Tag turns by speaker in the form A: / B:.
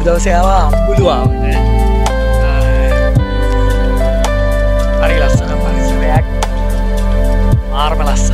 A: Abdul Sela, bulu awalnya. Hari lah, hari selek. Armelas.